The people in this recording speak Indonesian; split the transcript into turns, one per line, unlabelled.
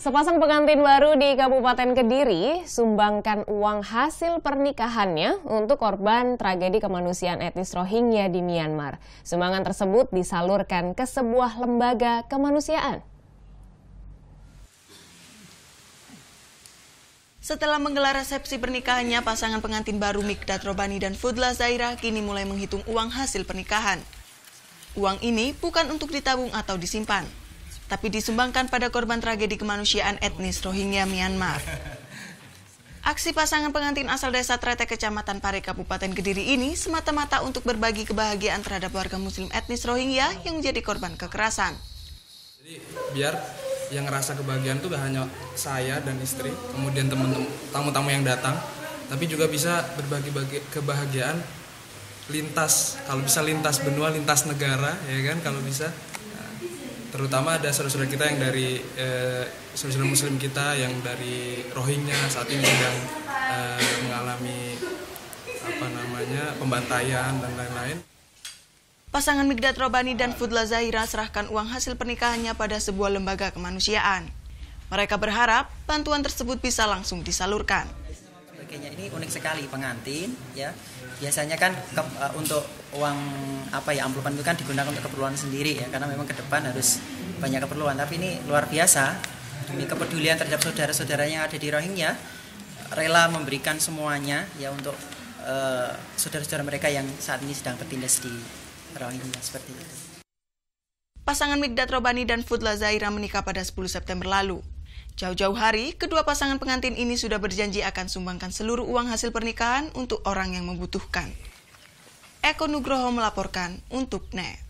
Sepasang pengantin baru di Kabupaten Kediri sumbangkan uang hasil pernikahannya untuk korban tragedi kemanusiaan etnis Rohingya di Myanmar. Sumbangan tersebut disalurkan ke sebuah lembaga kemanusiaan.
Setelah menggelar resepsi pernikahannya, pasangan pengantin baru Mikdat Robani dan Fudla Zaira kini mulai menghitung uang hasil pernikahan. Uang ini bukan untuk ditabung atau disimpan, tapi disumbangkan pada korban tragedi kemanusiaan etnis Rohingya Myanmar. Aksi pasangan pengantin asal desa Trete Kecamatan Pare Kabupaten Kediri ini semata-mata untuk berbagi kebahagiaan terhadap warga muslim etnis Rohingya yang menjadi korban kekerasan.
Jadi biar yang ngerasa kebahagiaan itu gak hanya saya dan istri, kemudian teman-teman tamu-tamu yang datang, tapi juga bisa berbagi-bagi kebahagiaan lintas, kalau bisa lintas benua, lintas negara, ya kan, kalau bisa terutama ada saudara-saudara kita yang dari eh, saudara muslim kita yang dari Rohingya saat ini sedang eh, mengalami apa namanya pembantaian dan lain-lain.
Pasangan Migdat Robani dan Fudla Zahira serahkan uang hasil pernikahannya pada sebuah lembaga kemanusiaan. Mereka berharap bantuan tersebut bisa langsung disalurkan
sebagainya ini unik sekali pengantin ya biasanya kan ke, uh, untuk uang apa ya amplopan itu kan digunakan untuk keperluan sendiri ya karena memang ke depan harus banyak keperluan tapi ini luar biasa demi kepedulian terhadap saudara-saudaranya yang ada di Rohingya rela memberikan semuanya ya untuk uh, saudara-saudara mereka yang saat ini sedang bertindas di Rohingya seperti itu.
Pasangan Migdat Robani dan Fudla Zaira menikah pada 10 September lalu. Jauh-jauh hari, kedua pasangan pengantin ini sudah berjanji akan sumbangkan seluruh uang hasil pernikahan untuk orang yang membutuhkan. Eko Nugroho melaporkan untuk NET.